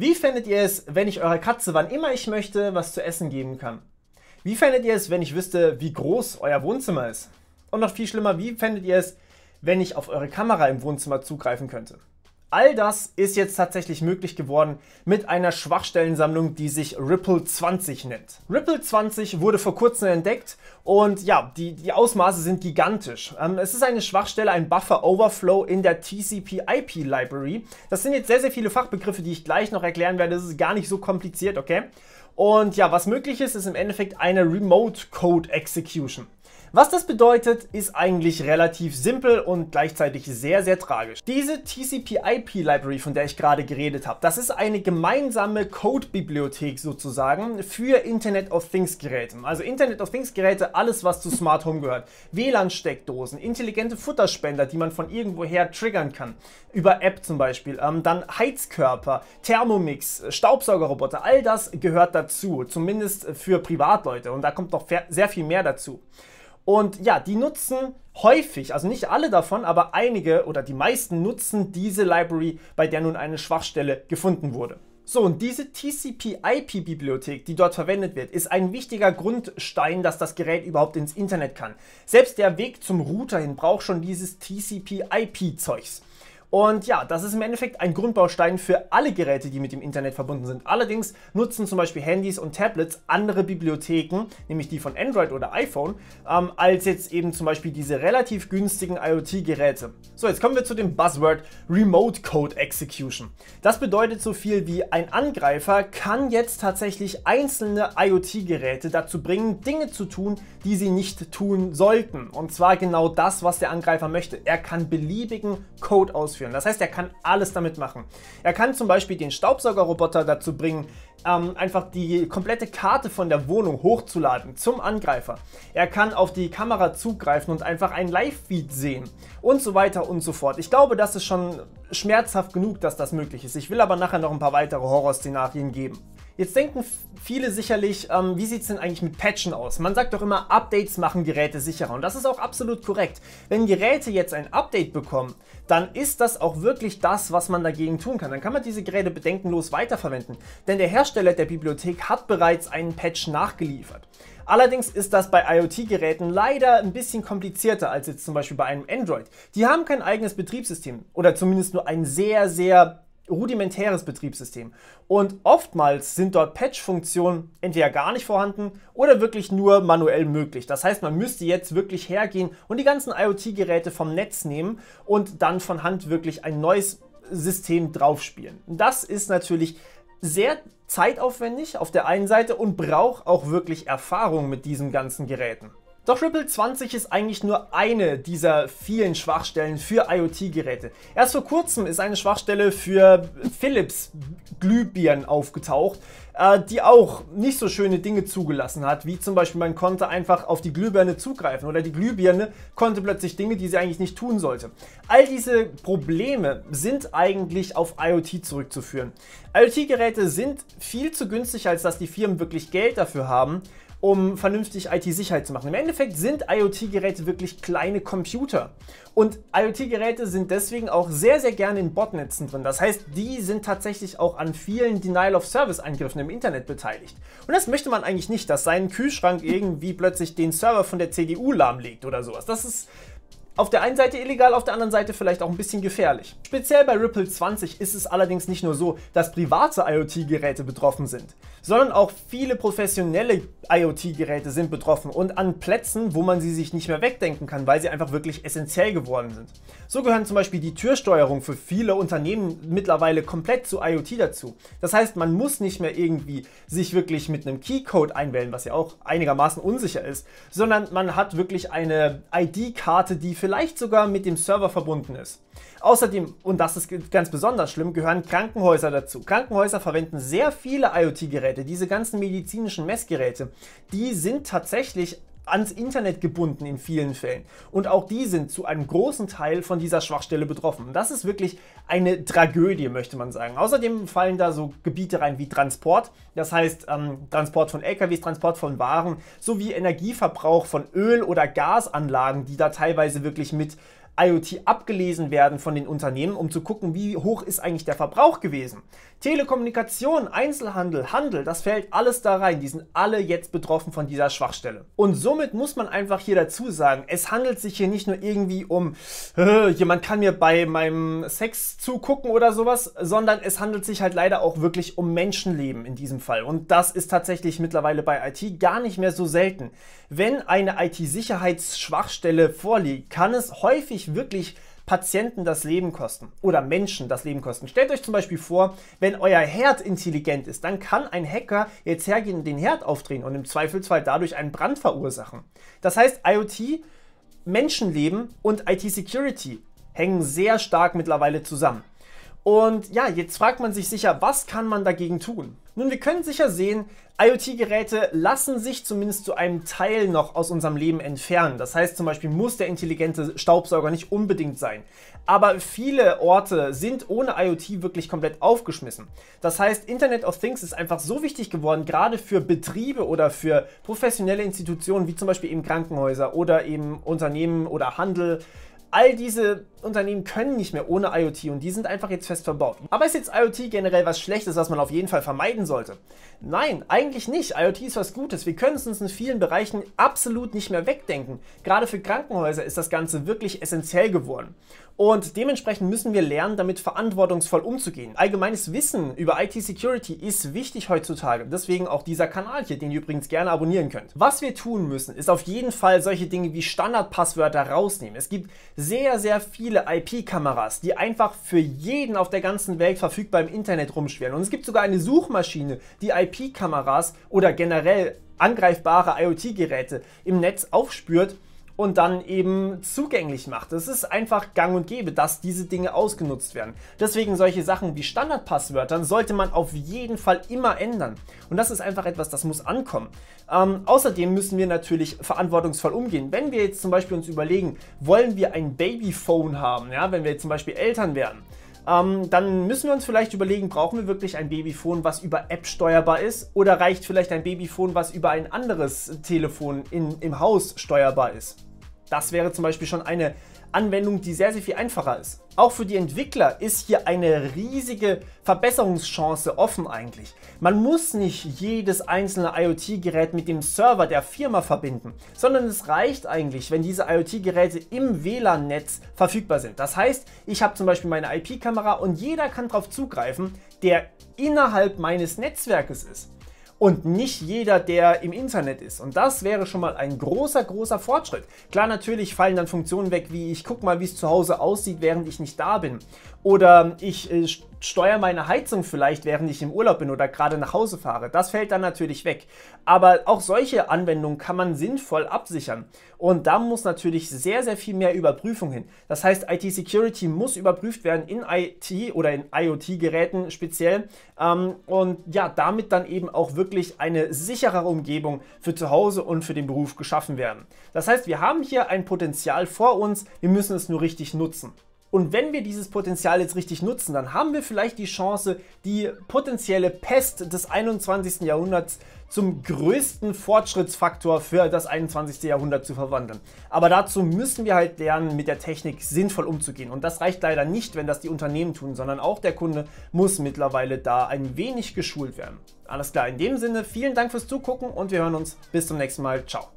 Wie fändet ihr es, wenn ich eurer Katze, wann immer ich möchte, was zu essen geben kann? Wie fändet ihr es, wenn ich wüsste, wie groß euer Wohnzimmer ist? Und noch viel schlimmer, wie fändet ihr es, wenn ich auf eure Kamera im Wohnzimmer zugreifen könnte? All das ist jetzt tatsächlich möglich geworden mit einer Schwachstellensammlung, die sich Ripple 20 nennt. Ripple 20 wurde vor kurzem entdeckt und ja, die, die Ausmaße sind gigantisch. Ähm, es ist eine Schwachstelle, ein Buffer Overflow in der TCP/IP Library. Das sind jetzt sehr, sehr viele Fachbegriffe, die ich gleich noch erklären werde. Das ist gar nicht so kompliziert, okay? Und ja, was möglich ist, ist im Endeffekt eine Remote Code Execution. Was das bedeutet, ist eigentlich relativ simpel und gleichzeitig sehr, sehr tragisch. Diese TCP-IP-Library, von der ich gerade geredet habe, das ist eine gemeinsame Code-Bibliothek sozusagen für Internet of Things Geräte. Also Internet of Things Geräte, alles was zu Smart Home gehört. WLAN-Steckdosen, intelligente Futterspender, die man von irgendwoher triggern kann. Über App zum Beispiel. Ähm, dann Heizkörper, Thermomix, Staubsaugerroboter, all das gehört dazu. Zumindest für Privatleute. Und da kommt noch sehr viel mehr dazu. Und ja, die nutzen häufig, also nicht alle davon, aber einige oder die meisten nutzen diese Library, bei der nun eine Schwachstelle gefunden wurde. So, und diese TCP-IP-Bibliothek, die dort verwendet wird, ist ein wichtiger Grundstein, dass das Gerät überhaupt ins Internet kann. Selbst der Weg zum Router hin braucht schon dieses TCP-IP-Zeugs. Und ja, das ist im Endeffekt ein Grundbaustein für alle Geräte, die mit dem Internet verbunden sind. Allerdings nutzen zum Beispiel Handys und Tablets andere Bibliotheken, nämlich die von Android oder iPhone, ähm, als jetzt eben zum Beispiel diese relativ günstigen IoT-Geräte. So, jetzt kommen wir zu dem Buzzword Remote Code Execution. Das bedeutet so viel wie ein Angreifer kann jetzt tatsächlich einzelne IoT-Geräte dazu bringen, Dinge zu tun, die sie nicht tun sollten. Und zwar genau das, was der Angreifer möchte. Er kann beliebigen Code ausführen ausführen. Das heißt, er kann alles damit machen. Er kann zum Beispiel den Staubsaugerroboter dazu bringen, ähm, einfach die komplette Karte von der Wohnung hochzuladen zum Angreifer. Er kann auf die Kamera zugreifen und einfach ein Live-Feed sehen und so weiter und so fort. Ich glaube, das ist schon schmerzhaft genug, dass das möglich ist. Ich will aber nachher noch ein paar weitere Horrorszenarien geben. Jetzt denken viele sicherlich, ähm, wie sieht es denn eigentlich mit Patchen aus? Man sagt doch immer, Updates machen Geräte sicherer und das ist auch absolut korrekt. Wenn Geräte jetzt ein Update bekommen, dann ist das auch wirklich das, was man dagegen tun kann. Dann kann man diese Geräte bedenkenlos weiterverwenden, denn der Hersteller der Bibliothek hat bereits einen Patch nachgeliefert. Allerdings ist das bei IoT-Geräten leider ein bisschen komplizierter als jetzt zum Beispiel bei einem Android. Die haben kein eigenes Betriebssystem oder zumindest nur ein sehr, sehr rudimentäres Betriebssystem. Und oftmals sind dort Patch-Funktionen entweder gar nicht vorhanden oder wirklich nur manuell möglich. Das heißt, man müsste jetzt wirklich hergehen und die ganzen IoT-Geräte vom Netz nehmen und dann von Hand wirklich ein neues System draufspielen. Das ist natürlich sehr zeitaufwendig auf der einen Seite und braucht auch wirklich Erfahrung mit diesen ganzen Geräten. Doch Ripple 20 ist eigentlich nur eine dieser vielen Schwachstellen für IoT-Geräte. Erst vor kurzem ist eine Schwachstelle für Philips Glühbirnen aufgetaucht, äh, die auch nicht so schöne Dinge zugelassen hat, wie zum Beispiel man konnte einfach auf die Glühbirne zugreifen oder die Glühbirne konnte plötzlich Dinge, die sie eigentlich nicht tun sollte. All diese Probleme sind eigentlich auf IoT zurückzuführen. IoT-Geräte sind viel zu günstig, als dass die Firmen wirklich Geld dafür haben um vernünftig IT-Sicherheit zu machen. Im Endeffekt sind IoT-Geräte wirklich kleine Computer. Und IoT-Geräte sind deswegen auch sehr, sehr gerne in Botnetzen drin. Das heißt, die sind tatsächlich auch an vielen Denial-of-Service-Angriffen im Internet beteiligt. Und das möchte man eigentlich nicht, dass sein Kühlschrank irgendwie plötzlich den Server von der CDU lahmlegt oder sowas. Das ist auf der einen Seite illegal, auf der anderen Seite vielleicht auch ein bisschen gefährlich. Speziell bei Ripple 20 ist es allerdings nicht nur so, dass private IoT-Geräte betroffen sind, sondern auch viele professionelle IoT-Geräte sind betroffen und an Plätzen, wo man sie sich nicht mehr wegdenken kann, weil sie einfach wirklich essentiell geworden sind. So gehören zum Beispiel die Türsteuerung für viele Unternehmen mittlerweile komplett zu IoT dazu. Das heißt, man muss nicht mehr irgendwie sich wirklich mit einem Keycode einwählen, was ja auch einigermaßen unsicher ist, sondern man hat wirklich eine ID-Karte, die für vielleicht sogar mit dem Server verbunden ist. Außerdem, und das ist ganz besonders schlimm, gehören Krankenhäuser dazu. Krankenhäuser verwenden sehr viele IoT-Geräte, diese ganzen medizinischen Messgeräte. Die sind tatsächlich ans Internet gebunden in vielen Fällen. Und auch die sind zu einem großen Teil von dieser Schwachstelle betroffen. Das ist wirklich eine Tragödie, möchte man sagen. Außerdem fallen da so Gebiete rein wie Transport, das heißt ähm, Transport von LKWs, Transport von Waren, sowie Energieverbrauch von Öl- oder Gasanlagen, die da teilweise wirklich mit IoT abgelesen werden von den Unternehmen, um zu gucken, wie hoch ist eigentlich der Verbrauch gewesen. Telekommunikation, Einzelhandel, Handel, das fällt alles da rein. Die sind alle jetzt betroffen von dieser Schwachstelle. Und somit muss man einfach hier dazu sagen, es handelt sich hier nicht nur irgendwie um, jemand kann mir bei meinem Sex zugucken oder sowas, sondern es handelt sich halt leider auch wirklich um Menschenleben in diesem Fall. Und das ist tatsächlich mittlerweile bei IT gar nicht mehr so selten. Wenn eine IT-Sicherheitsschwachstelle vorliegt, kann es häufig wirklich Patienten das Leben kosten oder Menschen das Leben kosten. Stellt euch zum Beispiel vor, wenn euer Herd intelligent ist, dann kann ein Hacker jetzt hergehen und den Herd aufdrehen und im Zweifelsfall dadurch einen Brand verursachen. Das heißt, IoT, Menschenleben und IT-Security hängen sehr stark mittlerweile zusammen. Und ja, jetzt fragt man sich sicher, was kann man dagegen tun? Nun, wir können sicher sehen, IoT-Geräte lassen sich zumindest zu einem Teil noch aus unserem Leben entfernen. Das heißt zum Beispiel muss der intelligente Staubsauger nicht unbedingt sein. Aber viele Orte sind ohne IoT wirklich komplett aufgeschmissen. Das heißt, Internet of Things ist einfach so wichtig geworden, gerade für Betriebe oder für professionelle Institutionen wie zum Beispiel eben Krankenhäuser oder eben Unternehmen oder Handel all diese Unternehmen können nicht mehr ohne IoT und die sind einfach jetzt fest verbaut. Aber ist jetzt IoT generell was Schlechtes, was man auf jeden Fall vermeiden sollte? Nein, eigentlich nicht. IoT ist was Gutes. Wir können es uns in vielen Bereichen absolut nicht mehr wegdenken. Gerade für Krankenhäuser ist das Ganze wirklich essentiell geworden. Und dementsprechend müssen wir lernen, damit verantwortungsvoll umzugehen. Allgemeines Wissen über IT-Security ist wichtig heutzutage. Deswegen auch dieser Kanal hier, den ihr übrigens gerne abonnieren könnt. Was wir tun müssen, ist auf jeden Fall solche Dinge wie Standardpasswörter rausnehmen. Es gibt sehr, sehr viele IP-Kameras, die einfach für jeden auf der ganzen Welt verfügbar im Internet rumschwirren. Und es gibt sogar eine Suchmaschine, die IP-Kameras oder generell angreifbare IoT-Geräte im Netz aufspürt und dann eben zugänglich macht. Es ist einfach gang und gäbe, dass diese Dinge ausgenutzt werden. Deswegen solche Sachen wie Standardpasswörtern sollte man auf jeden Fall immer ändern. Und das ist einfach etwas, das muss ankommen. Ähm, außerdem müssen wir natürlich verantwortungsvoll umgehen. Wenn wir jetzt zum Beispiel uns überlegen, wollen wir ein Babyphone haben, ja, wenn wir jetzt zum Beispiel Eltern werden, ähm, dann müssen wir uns vielleicht überlegen, brauchen wir wirklich ein Babyphone, was über App steuerbar ist? Oder reicht vielleicht ein Babyphone, was über ein anderes Telefon in, im Haus steuerbar ist? Das wäre zum Beispiel schon eine Anwendung, die sehr, sehr viel einfacher ist. Auch für die Entwickler ist hier eine riesige Verbesserungschance offen eigentlich. Man muss nicht jedes einzelne IoT-Gerät mit dem Server der Firma verbinden, sondern es reicht eigentlich, wenn diese IoT-Geräte im WLAN-Netz verfügbar sind. Das heißt, ich habe zum Beispiel meine IP-Kamera und jeder kann darauf zugreifen, der innerhalb meines Netzwerkes ist und nicht jeder, der im Internet ist. Und das wäre schon mal ein großer, großer Fortschritt. Klar, natürlich fallen dann Funktionen weg, wie ich gucke mal, wie es zu Hause aussieht, während ich nicht da bin. Oder ich äh, steuere meine Heizung vielleicht, während ich im Urlaub bin oder gerade nach Hause fahre. Das fällt dann natürlich weg. Aber auch solche Anwendungen kann man sinnvoll absichern. Und da muss natürlich sehr, sehr viel mehr Überprüfung hin. Das heißt, IT-Security muss überprüft werden in IT oder in IoT-Geräten speziell. Ähm, und ja, damit dann eben auch wirklich eine sicherere Umgebung für zu Hause und für den Beruf geschaffen werden. Das heißt, wir haben hier ein Potenzial vor uns, wir müssen es nur richtig nutzen. Und wenn wir dieses Potenzial jetzt richtig nutzen, dann haben wir vielleicht die Chance, die potenzielle Pest des 21. Jahrhunderts zum größten Fortschrittsfaktor für das 21. Jahrhundert zu verwandeln. Aber dazu müssen wir halt lernen, mit der Technik sinnvoll umzugehen. Und das reicht leider nicht, wenn das die Unternehmen tun, sondern auch der Kunde muss mittlerweile da ein wenig geschult werden. Alles klar, in dem Sinne, vielen Dank fürs Zugucken und wir hören uns bis zum nächsten Mal. Ciao.